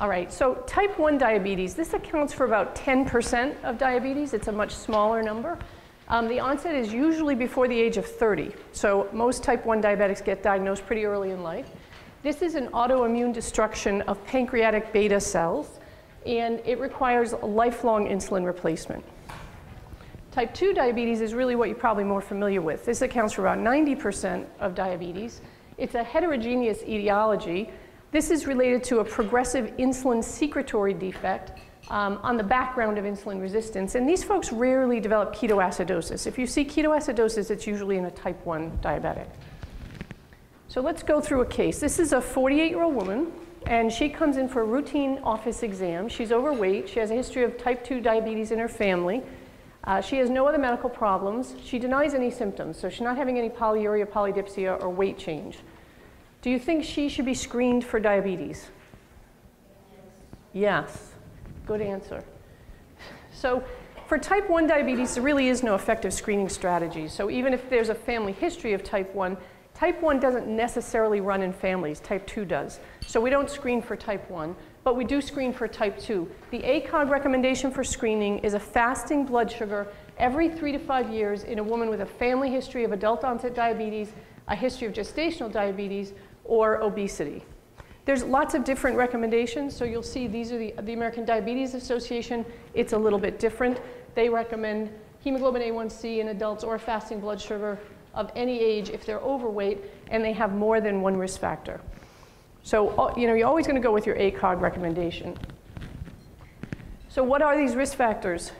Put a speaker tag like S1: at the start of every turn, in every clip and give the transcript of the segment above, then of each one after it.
S1: All right, so type 1 diabetes, this accounts for about 10% of diabetes. It's a much smaller number. Um, the onset is usually before the age of 30. So most type 1 diabetics get diagnosed pretty early in life. This is an autoimmune destruction of pancreatic beta cells, and it requires lifelong insulin replacement. Type 2 diabetes is really what you're probably more familiar with. This accounts for about 90% of diabetes. It's a heterogeneous etiology. This is related to a progressive insulin secretory defect um, on the background of insulin resistance. And these folks rarely develop ketoacidosis. If you see ketoacidosis, it's usually in a type 1 diabetic. So let's go through a case. This is a 48 year old woman, and she comes in for a routine office exam. She's overweight. She has a history of type 2 diabetes in her family. Uh, she has no other medical problems. She denies any symptoms, so she's not having any polyuria, polydipsia, or weight change. Do you think she should be screened for diabetes? Yes. Good answer. So for type 1 diabetes, there really is no effective screening strategy. So even if there's a family history of type 1, type 1 doesn't necessarily run in families, type 2 does. So we don't screen for type 1 but we do screen for type 2. The ACOG recommendation for screening is a fasting blood sugar every three to five years in a woman with a family history of adult onset diabetes, a history of gestational diabetes, or obesity. There's lots of different recommendations, so you'll see these are the, the American Diabetes Association. It's a little bit different. They recommend hemoglobin A1C in adults or fasting blood sugar of any age if they're overweight and they have more than one risk factor. So, uh, you know, you're always going to go with your ACOG recommendation. So what are these risk factors?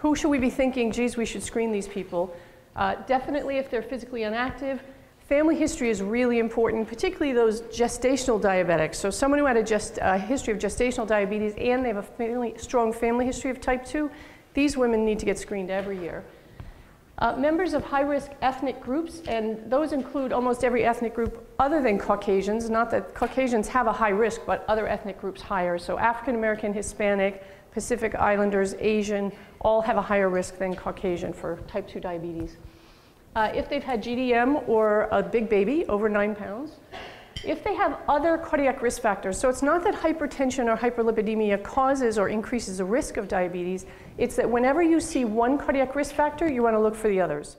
S1: Who should we be thinking, geez, we should screen these people? Uh, definitely if they're physically inactive. Family history is really important, particularly those gestational diabetics. So someone who had a gest, uh, history of gestational diabetes and they have a family, strong family history of type 2, these women need to get screened every year. Uh, members of high-risk ethnic groups, and those include almost every ethnic group other than Caucasians, not that Caucasians have a high risk, but other ethnic groups higher. So African American, Hispanic, Pacific Islanders, Asian, all have a higher risk than Caucasian for type 2 diabetes. Uh, if they've had GDM or a big baby, over nine pounds, if they have other cardiac risk factors, so it's not that hypertension or hyperlipidemia causes or increases the risk of diabetes, it's that whenever you see one cardiac risk factor, you want to look for the others.